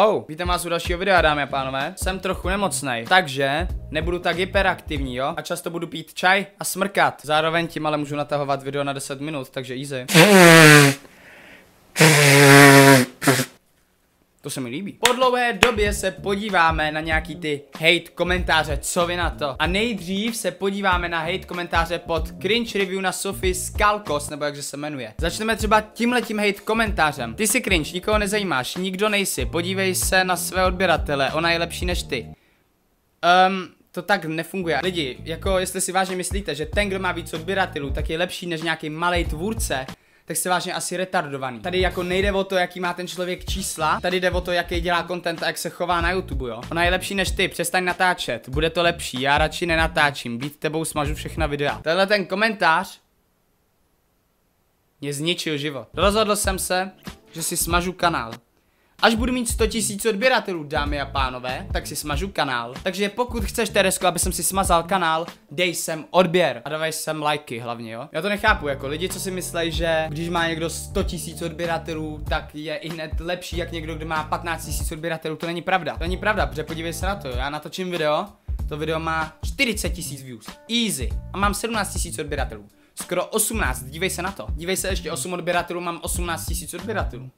Oh, vítám vás u dalšího videa, dámy a pánové. Jsem trochu nemocný, takže nebudu tak hyperaktivní, jo? A často budu pít čaj a smrkat. Zároveň tím ale můžu natahovat video na 10 minut, takže easy. To se mi líbí. Po dlouhé době se podíváme na nějaký ty hate komentáře, co vy na to. A nejdřív se podíváme na hate komentáře pod cringe review na Sophie Skalkos, nebo jakže se jmenuje. Začneme třeba tímhletím hate komentářem. Ty si cringe, nikoho nezajímáš, nikdo nejsi, podívej se na své odběratele, ona je lepší než ty. Um, to tak nefunguje. Lidi, jako jestli si vážně myslíte, že ten, kdo má víc odběratelů, tak je lepší než nějaký malý tvůrce, tak jste vážně asi retardovaný. Tady jako nejde o to, jaký má ten člověk čísla, tady jde o to, jaký dělá content a jak se chová na YouTube, jo. Ona je lepší než ty, přestaň natáčet, bude to lepší, já radši nenatáčím, být tebou smažu všechna videa. Tenhle ten komentář mě zničil život. Rozhodl jsem se, že si smažu kanál. Až budu mít 100 000 odběratelů, dámy a pánové, tak si smažu kanál. Takže pokud chceš, Teresko, aby jsem si smazal kanál, dej sem odběr. A dávaj sem lajky hlavně, jo. Já to nechápu, jako lidi, co si myslí, že když má někdo 100 000 odběratelů, tak je i hned lepší, jak někdo, kdo má 15 000 odběratelů. To není pravda. To není pravda, protože podívej se na to, já natočím video, to video má 40 000 views. Easy. A mám 17 000 odběratelů. Skoro 18, dívej se na to. Dívej se ještě 8 odběratelů, mám 18 000 odběratelů.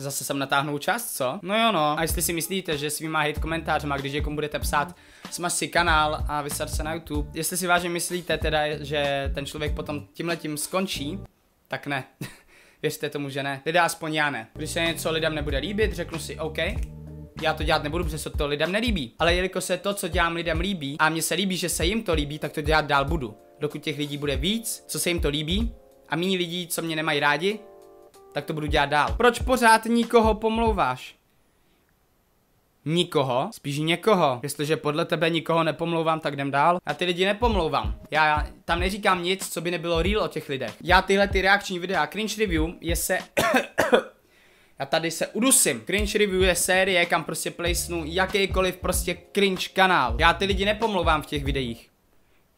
Zase jsem natáhnul čas, co? No jo no. A jestli si myslíte, že svýma hate komentářema, když někomu budete psát, smaž si kanál a vysad se na YouTube, jestli si vážně myslíte teda, že ten člověk potom tímhletím skončí, tak ne. Věřte tomu, že ne. Lidé aspoň já ne. Když se něco lidem nebude líbit, řeknu si OK, já to dělat nebudu, protože se to lidem nelíbí. Ale jelikož se to, co dělám lidem líbí a mně se líbí, že se jim to líbí, tak to dělat dál budu. Dokud těch lidí bude víc, co se jim to líbí, a méně lidí, co mě nemají rádi, tak to budu dělat dál. Proč pořád nikoho pomlouváš? Nikoho, spíš někoho. Jestliže podle tebe nikoho nepomlouvám, tak jdem dál. Já ty lidi nepomlouvám. Já tam neříkám nic, co by nebylo real o těch lidech. Já tyhle ty reakční videa, cringe review, je se... Já tady se udusím. Cringe review je série, kam prostě placenu jakýkoliv prostě cringe kanál. Já ty lidi nepomlouvám v těch videích.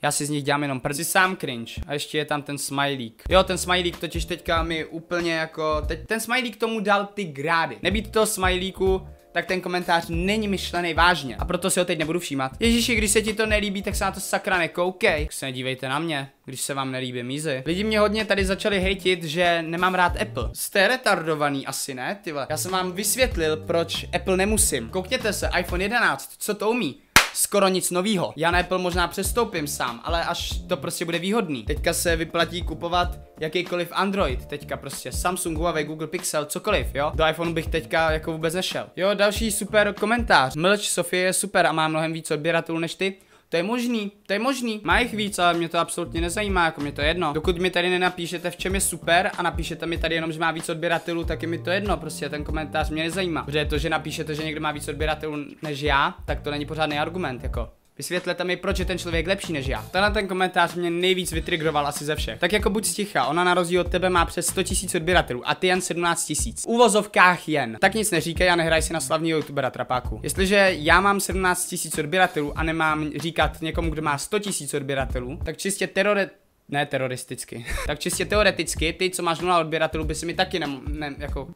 Já si z nich dělám jenom prd. sám cringe. A ještě je tam ten smajlík. Jo, ten smajlík totiž teďka mi úplně jako... Teď ten smajlík tomu dal ty grády. Nebýt toho smajlíku, tak ten komentář není myšlený vážně. A proto si ho teď nebudu všímat. Ježíši, když se ti to nelíbí, tak se na to sakra nekoukej. Tak se nedívejte na mě, když se vám nelíbí mízy. Lidi mě hodně tady začali hejtit, že nemám rád Apple. Jste retardovaný asi, ne, ty Já jsem vám vysvětlil, proč Apple nemusím. Koukněte se, iPhone 11, co to umí? Skoro nic novýho. Já na Apple možná přestoupím sám, ale až to prostě bude výhodný. Teďka se vyplatí kupovat jakýkoliv Android, teďka prostě Samsung, Huawei, Google Pixel, cokoliv, jo. Do iPhone bych teďka jako vůbec nešel. Jo, další super komentář. Mlč Sofie je super a má mnohem víc odběratelů než ty. To je možný, to je možný. Má jich víc, ale mě to absolutně nezajímá, jako mě to jedno. Dokud mi tady nenapíšete, v čem je super a napíšete mi tady jenom, že má víc odběratelů, tak je mi to jedno, prostě ten komentář mě nezajímá. Protože to, že napíšete, že někdo má víc odběratelů než já, tak to není pořádný argument, jako. Vysvětlete mi, proč je ten člověk lepší než já. Tenhle ten komentář mě nejvíc vytrigroval asi ze všech. Tak jako buď sticha, ona na rozdíl od tebe má přes 100 000 odběratelů a ty jen 17 000. V jen. Tak nic neříkej a nehraj si na slavný youtubera trapáku. Jestliže já mám 17 000 odběratelů a nemám říkat někomu, kdo má 100 000 odběratelů, tak čistě terore ne teroristicky. tak čistě teoreticky, ty, co máš 0 odběratelů, by si mi taky ne, ne jako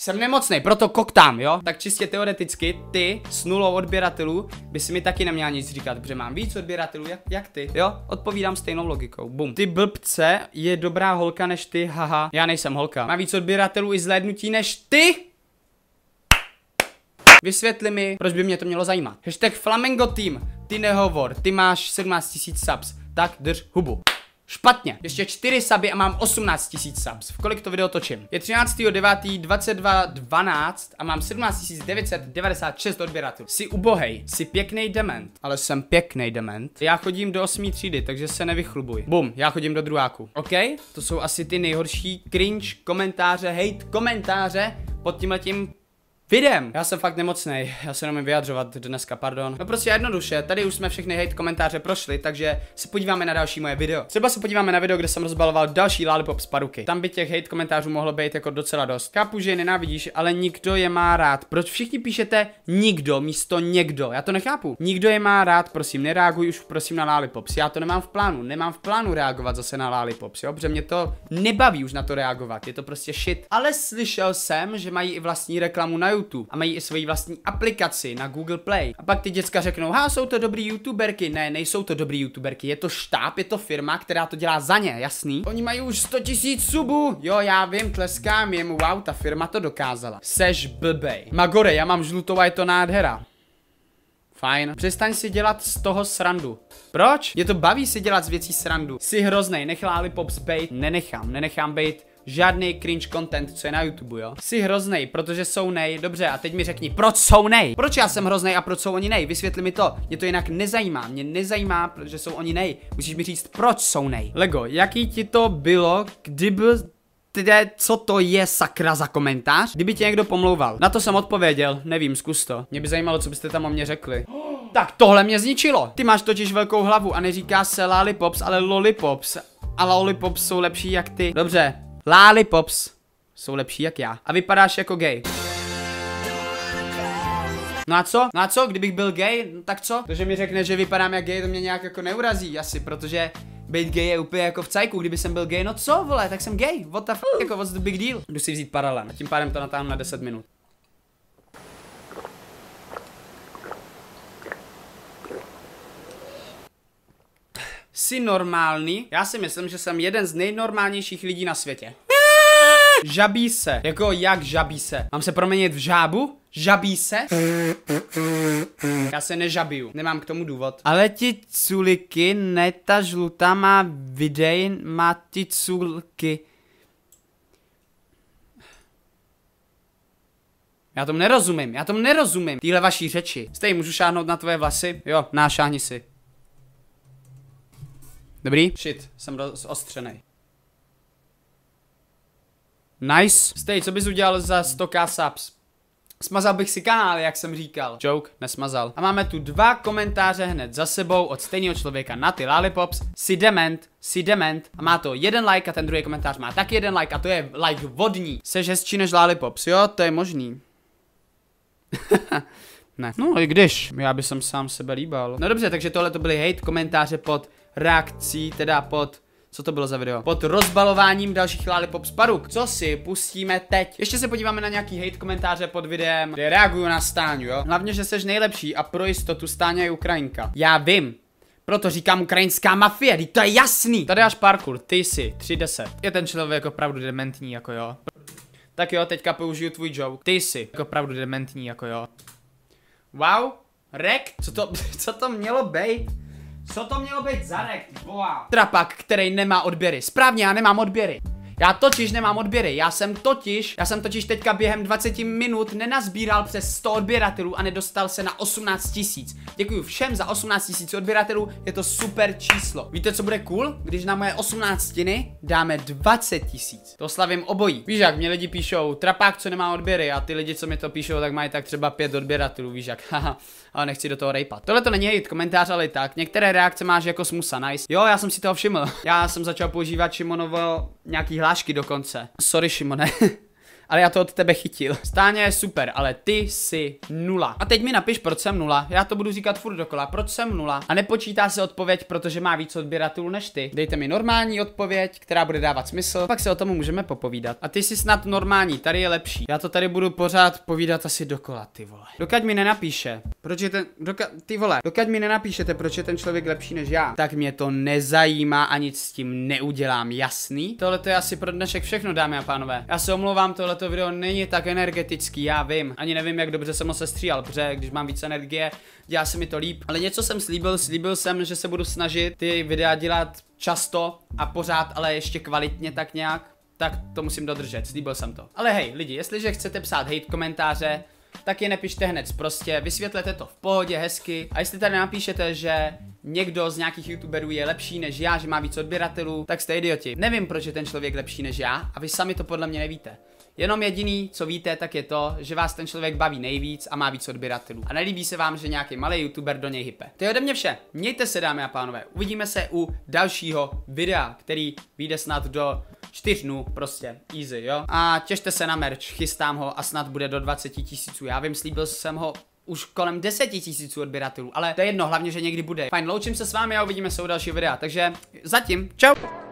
jsem nemocný, proto koktám, jo? Tak čistě teoreticky, ty s nulou odběratelů by si mi taky neměla nic říkat, protože mám víc odběratelů, jak, jak ty, jo? Odpovídám stejnou logikou, bum. Ty blbce je dobrá holka než ty, haha. Já nejsem holka. Má víc odběratelů i zhlédnutí než ty? Vysvětli mi, proč by mě to mělo zajímat. Hashtag Flamengo Team, ty nehovor, ty máš 17 000 subs, tak drž hubu. Špatně. Ještě 4 suby a mám 18 000 subs. V kolik to video točím? Je 13.9.22.12 a mám 17 996 odběratelů. Jsi ubohej, jsi pěkný dement. Ale jsem pěkný dement. Já chodím do 8 třídy, takže se nevychlubuj. Bum, já chodím do druháku. OK? To jsou asi ty nejhorší cringe komentáře, hate komentáře pod tímhletím videem. Já jsem fakt nemocný, já se nemůžu vyjadřovat dneska, pardon. No prostě jednoduše, tady už jsme všechny hate komentáře prošli, takže se podíváme na další moje video. Třeba se podíváme na video, kde jsem rozbaloval další lollipop z paruky. Tam by těch hate komentářů mohlo být jako docela dost. Chápu, že je nenávidíš, ale nikdo je má rád. Proč všichni píšete nikdo místo někdo? Já to nechápu. Nikdo je má rád, prosím, nereaguj už prosím na lollipops. Já to nemám v plánu, nemám v plánu reagovat zase na lollipops, jo, protože mě to nebaví už na to reagovat, je to prostě shit. Ale slyšel jsem, že mají i vlastní reklamu na YouTube a mají i svoji vlastní aplikaci na Google Play. A pak ty děcka řeknou, ha, jsou to dobrý youtuberky. Ne, nejsou to dobrý youtuberky, je to štáb, je to firma, která to dělá za ně, jasný? Oni mají už 100 tisíc subů. Jo, já vím, tleskám jemu, wow, ta firma to dokázala. Seš blbej. Magore, já mám žlutou a je to nádhera. Fajn. Přestaň si dělat z toho srandu. Proč? Mě to baví si dělat z věcí srandu. Jsi hroznej, nechláli pops bait. Nenechám, nenechám bait žádný cringe content, co je na YouTube, jo? Jsi hroznej, protože jsou nej. Dobře, a teď mi řekni, proč jsou nej? Proč já jsem hroznej a proč jsou oni nej? Vysvětli mi to. Mě to jinak nezajímá. Mě nezajímá, protože jsou oni nej. Musíš mi říct, proč jsou nej. Lego, jaký ti to bylo, kdyby Tyde, co to je sakra za komentář? Kdyby tě někdo pomlouval. Na to jsem odpověděl, nevím, zkus to. Mě by zajímalo, co byste tam o mě řekli. Tak tohle mě zničilo. Ty máš totiž velkou hlavu a neříká se lollipops, ale lollipops. A lollipops jsou lepší jak ty. Dobře, lollipops jsou lepší jak já. A vypadáš jako gay. No a co? No a co, kdybych byl gay, no tak co? To, že mi řekne, že vypadám jak gay, to mě nějak jako neurazí asi, protože být gay je úplně jako v cajku, kdyby jsem byl gay, no co vole, tak jsem gay, what the f***, jako what's the big deal? Jdu si vzít paralel, a tím pádem to natáhnu na 10 minut. Jsi normální? Já si myslím, že jsem jeden z nejnormálnějších lidí na světě. Žabí se. Jako jak žabí se? Mám se proměnit v žábu? Žabí se? Já se nežabiju, nemám k tomu důvod. Ale ti culiky, ne ta žlutá má videj, má ty culky. Já tomu nerozumím, já tomu nerozumím. Týhle vaší řeči. Stej, můžu šáhnout na tvoje vlasy? Jo, nášáhni si. Dobrý? Shit, jsem ostřenej. Nice. Stej, co bys udělal za 100k subs? Smazal bych si kanál, jak jsem říkal. Joke, nesmazal. A máme tu dva komentáře hned za sebou od stejného člověka na ty lollipops. Si dement, si dement. A má to jeden like a ten druhý komentář má taky jeden like a to je like vodní. Seš hezčí než lollipops, jo? To je možný. ne. No i když, já bych jsem sám sebe líbal. No dobře, takže tohle to byly hate komentáře pod reakcí, teda pod co to bylo za video? Pod rozbalováním dalších lollipop sparuk. Co si pustíme teď? Ještě se podíváme na nějaký hate komentáře pod videem, kde reaguju na Stáňu, jo? Hlavně, že jsi nejlepší a pro jistotu Stáňa je Ukrajinka. Já vím. Proto říkám ukrajinská mafie, to je jasný. Tady až parkour, ty jsi, 310. Je ten člověk opravdu dementní, jako jo. Tak jo, teďka použiju tvůj joke. Ty jsi jako opravdu dementní, jako jo. Wow, rek, co to, co to mělo být? Co to mělo být za rek, wow. Trapak, který nemá odběry. Správně, já nemám odběry. Já totiž nemám odběry, já jsem totiž, já jsem totiž teďka během 20 minut nenazbíral přes 100 odběratelů a nedostal se na 18 tisíc. Děkuji všem za 18 tisíc odběratelů, je to super číslo. Víte, co bude cool? Když na moje 18 dáme 20 tisíc. To slavím obojí. Víš jak, mě lidi píšou, trapák, co nemá odběry a ty lidi, co mi to píšou, tak mají tak třeba 5 odběratelů, víš jak, haha, ale nechci do toho rejpat. Tohle to není hejt, komentář, ale tak. Některé reakce máš jako smusa, nice. Jo, já jsem si toho všiml. Já jsem začal používat Šimonovo nějaký hlášky dokonce. Sorry, Šimone. ale já to od tebe chytil. Stáně je super, ale ty jsi nula. A teď mi napiš, proč jsem nula. Já to budu říkat furt dokola, proč jsem nula. A nepočítá se odpověď, protože má víc odběratelů než ty. Dejte mi normální odpověď, která bude dávat smysl, pak se o tom můžeme popovídat. A ty jsi snad normální, tady je lepší. Já to tady budu pořád povídat asi dokola, ty vole. Dokud mi nenapíše, proč je ten, dokud, ty vole, dokud mi nenapíšete, proč je ten člověk lepší než já, tak mě to nezajímá a nic s tím neudělám, jasný? Tohle to je asi pro dnešek všechno, dámy a pánové. Já se omlouvám, tohle to video není tak energetický, já vím. Ani nevím, jak dobře jsem ho sestříhal, protože když mám víc energie, dělá se mi to líp. Ale něco jsem slíbil, slíbil jsem, že se budu snažit ty videa dělat často a pořád, ale ještě kvalitně tak nějak. Tak to musím dodržet, slíbil jsem to. Ale hej, lidi, jestliže chcete psát hate komentáře, tak je nepište hned prostě, vysvětlete to v pohodě, hezky. A jestli tady napíšete, že někdo z nějakých youtuberů je lepší než já, že má víc odběratelů, tak jste idioti. Nevím, proč je ten člověk lepší než já a vy sami to podle mě nevíte. Jenom jediný, co víte, tak je to, že vás ten člověk baví nejvíc a má víc odběratelů. A nelíbí se vám, že nějaký malý youtuber do něj hype. To je ode mě vše. Mějte se, dámy a pánové. Uvidíme se u dalšího videa, který vyjde snad do 4 dnů, prostě easy, jo. A těšte se na merch, chystám ho a snad bude do 20 tisíců. Já vím, slíbil jsem ho už kolem 10 tisíců odběratelů, ale to je jedno, hlavně, že někdy bude. Fajn, loučím se s vámi a uvidíme se u dalšího videa, takže zatím, čau!